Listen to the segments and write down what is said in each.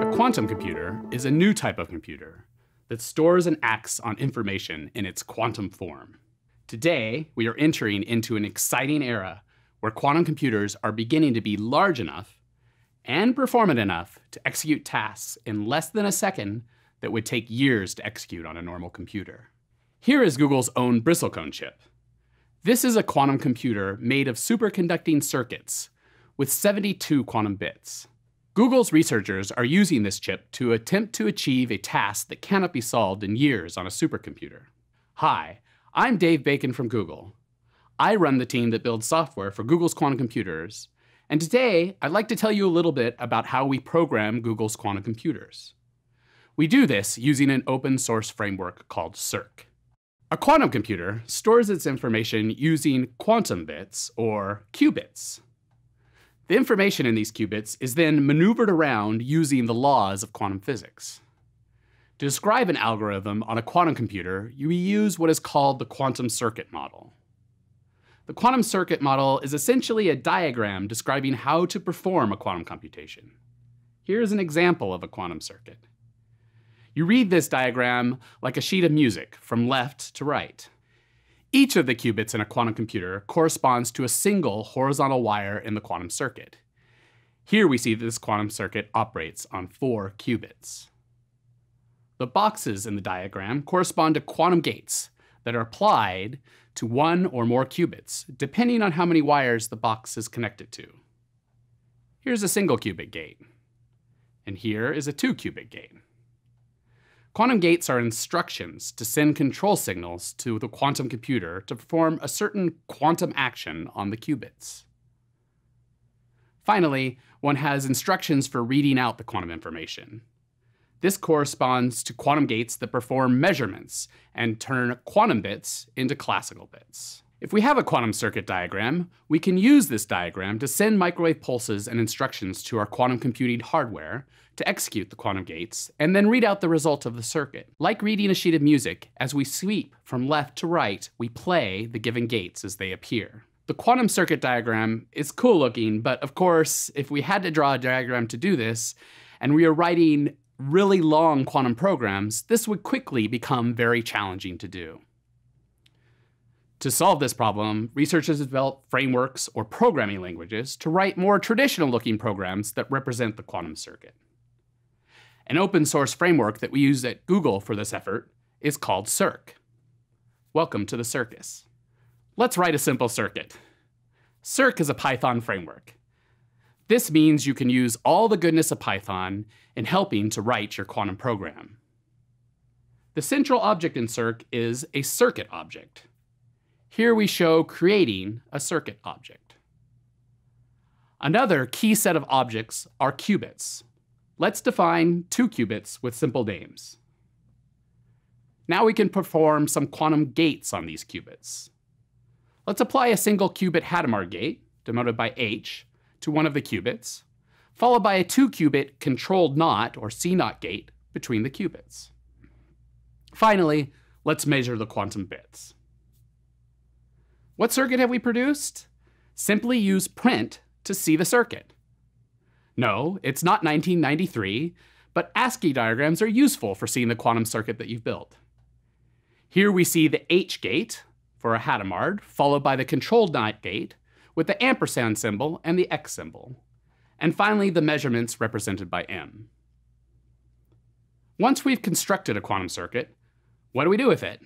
A quantum computer is a new type of computer that stores and acts on information in its quantum form. Today, we are entering into an exciting era where quantum computers are beginning to be large enough and performant enough to execute tasks in less than a second that would take years to execute on a normal computer. Here is Google's own bristlecone chip. This is a quantum computer made of superconducting circuits with 72 quantum bits. Google's researchers are using this chip to attempt to achieve a task that cannot be solved in years on a supercomputer. Hi, I'm Dave Bacon from Google. I run the team that builds software for Google's quantum computers, and today I'd like to tell you a little bit about how we program Google's quantum computers. We do this using an open source framework called Cirq. A quantum computer stores its information using quantum bits, or qubits. The information in these qubits is then maneuvered around using the laws of quantum physics. To describe an algorithm on a quantum computer, you use what is called the quantum circuit model. The quantum circuit model is essentially a diagram describing how to perform a quantum computation. Here's an example of a quantum circuit. You read this diagram like a sheet of music from left to right. Each of the qubits in a quantum computer corresponds to a single horizontal wire in the quantum circuit. Here we see that this quantum circuit operates on four qubits. The boxes in the diagram correspond to quantum gates that are applied to one or more qubits, depending on how many wires the box is connected to. Here's a single qubit gate, and here is a two qubit gate. Quantum gates are instructions to send control signals to the quantum computer to perform a certain quantum action on the qubits. Finally, one has instructions for reading out the quantum information. This corresponds to quantum gates that perform measurements and turn quantum bits into classical bits. If we have a quantum circuit diagram, we can use this diagram to send microwave pulses and instructions to our quantum computing hardware to execute the quantum gates, and then read out the result of the circuit. Like reading a sheet of music, as we sweep from left to right, we play the given gates as they appear. The quantum circuit diagram is cool looking, but of course, if we had to draw a diagram to do this, and we are writing really long quantum programs, this would quickly become very challenging to do. To solve this problem, researchers developed frameworks or programming languages to write more traditional looking programs that represent the quantum circuit. An open source framework that we use at Google for this effort is called Cirq. Welcome to the circus. Let's write a simple circuit. Cirq is a Python framework. This means you can use all the goodness of Python in helping to write your quantum program. The central object in Cirq is a circuit object. Here we show creating a circuit object. Another key set of objects are qubits. Let's define two qubits with simple names. Now we can perform some quantum gates on these qubits. Let's apply a single qubit Hadamard gate, denoted by H, to one of the qubits, followed by a two qubit controlled NOT or CNOT gate between the qubits. Finally, let's measure the quantum bits. What circuit have we produced? Simply use print to see the circuit. No, it's not 1993, but ASCII diagrams are useful for seeing the quantum circuit that you've built. Here we see the H gate for a Hadamard, followed by the controlled NOT gate with the ampersand symbol and the X symbol, and finally the measurements represented by M. Once we've constructed a quantum circuit, what do we do with it?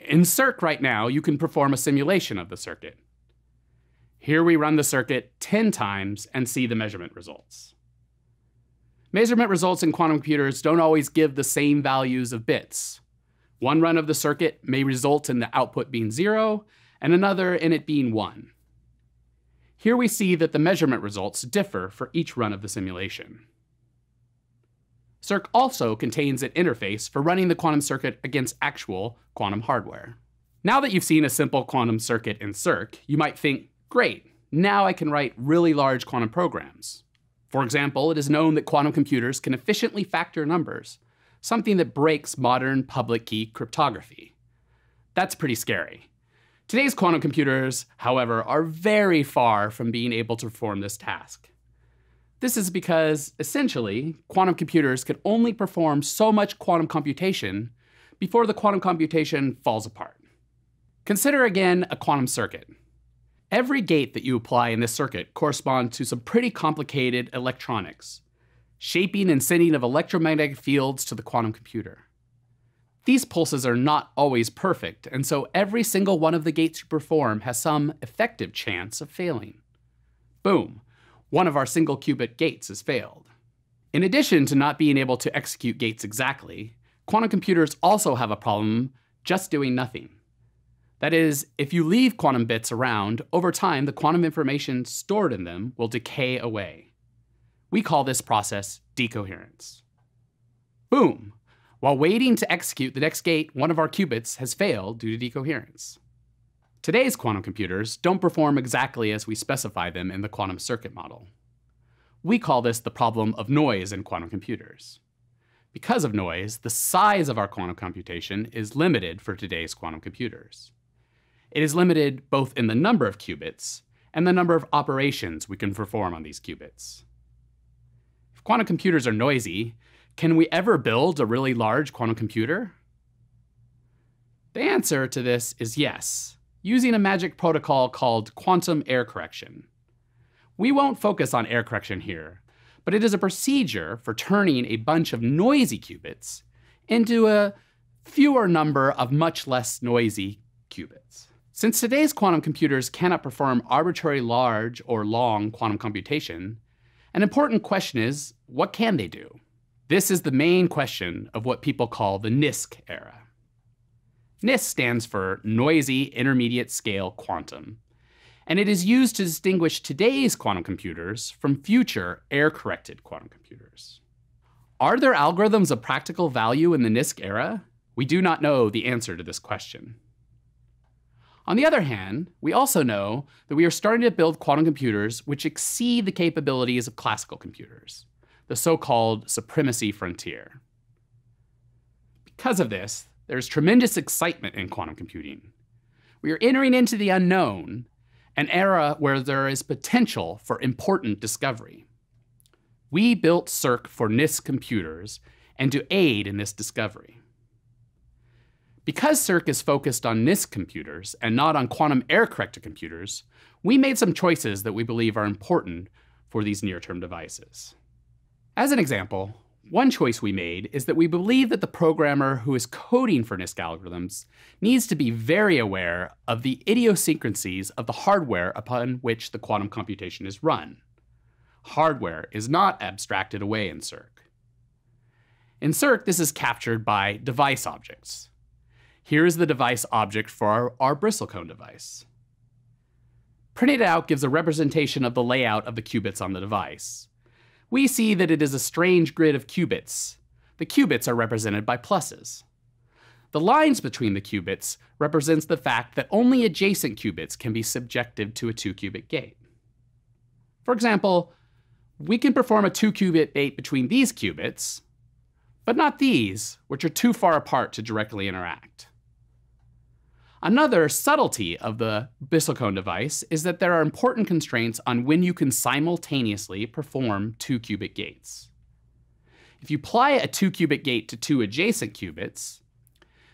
In Cirq right now, you can perform a simulation of the circuit. Here we run the circuit 10 times and see the measurement results. Measurement results in quantum computers don't always give the same values of bits. One run of the circuit may result in the output being zero, and another in it being one. Here we see that the measurement results differ for each run of the simulation. Cirq also contains an interface for running the quantum circuit against actual quantum hardware. Now that you've seen a simple quantum circuit in Cirq, you might think, Great, now I can write really large quantum programs. For example, it is known that quantum computers can efficiently factor numbers, something that breaks modern public key cryptography. That's pretty scary. Today's quantum computers, however, are very far from being able to perform this task. This is because, essentially, quantum computers can only perform so much quantum computation before the quantum computation falls apart. Consider again a quantum circuit. Every gate that you apply in this circuit corresponds to some pretty complicated electronics, shaping and sending of electromagnetic fields to the quantum computer. These pulses are not always perfect, and so every single one of the gates you perform has some effective chance of failing. Boom, one of our single qubit gates has failed. In addition to not being able to execute gates exactly, quantum computers also have a problem just doing nothing. That is, if you leave quantum bits around, over time the quantum information stored in them will decay away. We call this process decoherence. Boom! While waiting to execute the next gate, one of our qubits has failed due to decoherence. Today's quantum computers don't perform exactly as we specify them in the quantum circuit model. We call this the problem of noise in quantum computers. Because of noise, the size of our quantum computation is limited for today's quantum computers. It is limited both in the number of qubits and the number of operations we can perform on these qubits. If quantum computers are noisy, can we ever build a really large quantum computer? The answer to this is yes, using a magic protocol called quantum error correction. We won't focus on error correction here, but it is a procedure for turning a bunch of noisy qubits into a fewer number of much less noisy qubits. Since today's quantum computers cannot perform arbitrarily large or long quantum computation, an important question is, what can they do? This is the main question of what people call the NISQ era. NISQ stands for Noisy Intermediate Scale Quantum, and it is used to distinguish today's quantum computers from future error-corrected quantum computers. Are there algorithms of practical value in the NISQ era? We do not know the answer to this question. On the other hand, we also know that we are starting to build quantum computers which exceed the capabilities of classical computers the so-called supremacy frontier. Because of this, there's tremendous excitement in quantum computing. We are entering into the unknown, an era where there is potential for important discovery. We built Cirq for NISQ computers and to aid in this discovery. Because Cirq is focused on NISQ computers and not on quantum error-corrected computers, we made some choices that we believe are important for these near-term devices. As an example, one choice we made is that we believe that the programmer who is coding for NISQ algorithms needs to be very aware of the idiosyncrasies of the hardware upon which the quantum computation is run. Hardware is not abstracted away in Cirq. In Cirq, this is captured by device objects. Here is the device object for our, our bristlecone device. Printed out gives a representation of the layout of the qubits on the device we see that it is a strange grid of qubits. The qubits are represented by pluses. The lines between the qubits represents the fact that only adjacent qubits can be subjected to a two-qubit gate. For example, we can perform a two-qubit gate between these qubits, but not these, which are too far apart to directly interact. Another subtlety of the bristlecone device is that there are important constraints on when you can simultaneously perform two qubit gates. If you apply a two qubit gate to two adjacent qubits,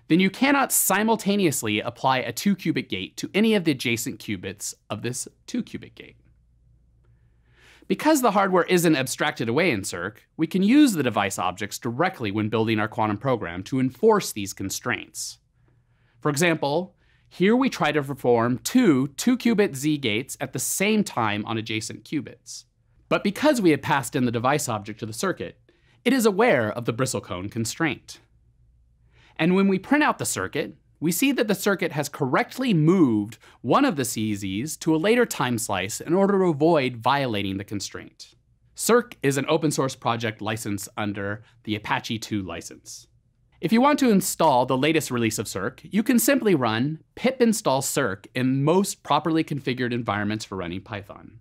then you cannot simultaneously apply a two qubit gate to any of the adjacent qubits of this two qubit gate. Because the hardware isn't abstracted away in Cirq, we can use the device objects directly when building our quantum program to enforce these constraints. For example, here we try to perform two 2-qubit Z gates at the same time on adjacent qubits. But because we have passed in the device object to the circuit, it is aware of the bristlecone constraint. And when we print out the circuit, we see that the circuit has correctly moved one of the CZs to a later time slice in order to avoid violating the constraint. Cirq is an open source project licensed under the Apache 2 license. If you want to install the latest release of Cirq, you can simply run pip install Cirq in most properly configured environments for running Python.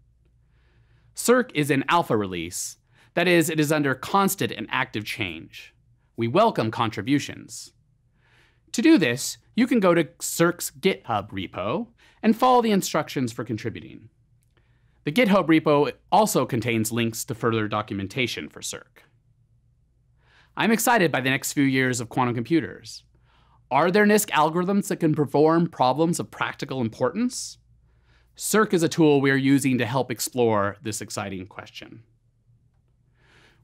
Cirq is an alpha release. That is, it is under constant and active change. We welcome contributions. To do this, you can go to Cirq's GitHub repo and follow the instructions for contributing. The GitHub repo also contains links to further documentation for Circ. I'm excited by the next few years of quantum computers. Are there NISQ algorithms that can perform problems of practical importance? Cirq is a tool we are using to help explore this exciting question.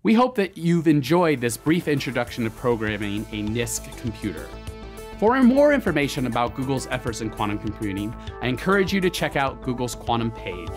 We hope that you've enjoyed this brief introduction to programming a NISQ computer. For more information about Google's efforts in quantum computing, I encourage you to check out Google's quantum page.